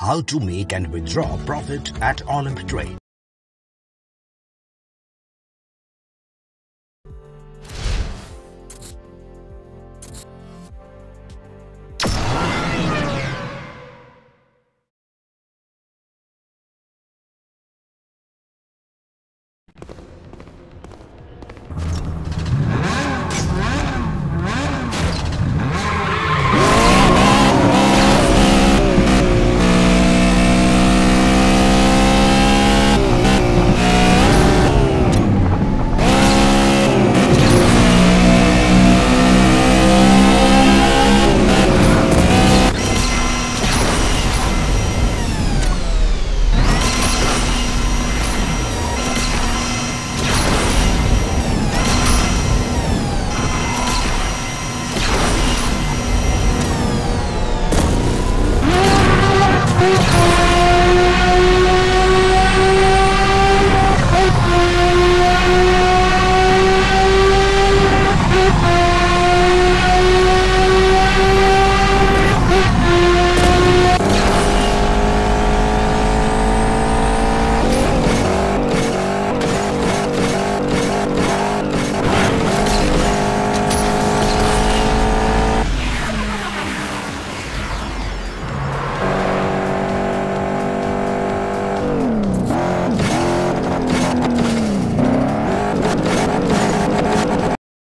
how to make and withdraw profit at Olymp Trade.